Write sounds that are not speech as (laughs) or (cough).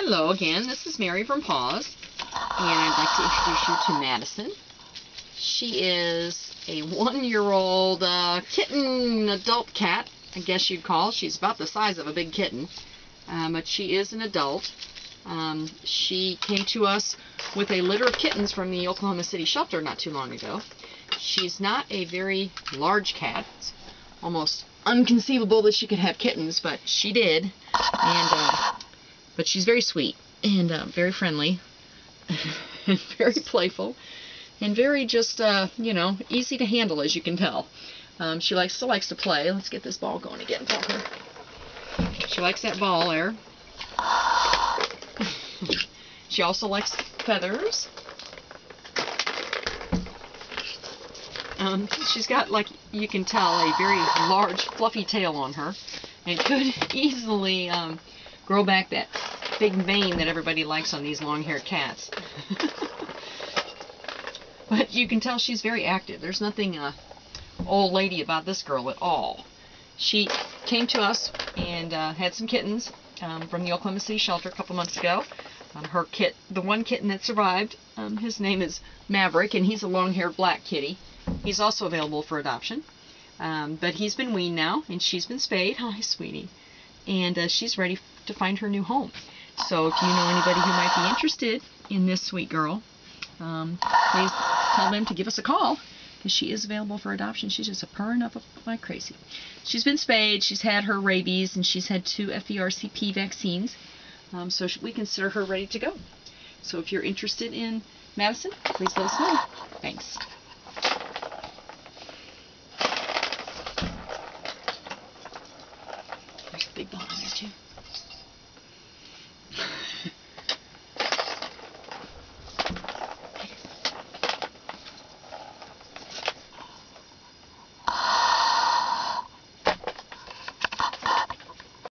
Hello again, this is Mary from Paws, and I'd like to introduce you to Madison. She is a one-year-old uh, kitten adult cat, I guess you'd call. She's about the size of a big kitten, um, but she is an adult. Um, she came to us with a litter of kittens from the Oklahoma City shelter not too long ago. She's not a very large cat. It's almost unconceivable that she could have kittens, but she did. And uh, but she's very sweet and uh, very friendly (laughs) and very playful and very just uh, you know easy to handle as you can tell. Um, she likes still likes to play. Let's get this ball going again, Tucker. She likes that ball there. (laughs) she also likes feathers. Um, she's got, like you can tell, a very large, fluffy tail on her, and could (laughs) easily um, grow back that big mane that everybody likes on these long-haired cats. (laughs) but you can tell she's very active. There's nothing uh, old lady about this girl at all. She came to us and uh, had some kittens um, from the Oklahoma City shelter a couple months ago. Um, her kit, the one kitten that survived, um, his name is Maverick, and he's a long-haired black kitty. He's also available for adoption. Um, but he's been weaned now, and she's been spayed. Hi, sweetie. And uh, she's ready to find her new home. So if you know anybody who might be interested in this sweet girl, um, please tell them to give us a call because she is available for adoption. She's just a purring up like crazy. She's been spayed. She's had her rabies, and she's had two FVRCP vaccines. Um, so we consider her ready to go. So if you're interested in Madison, please let us know. Thanks. There's a big there too.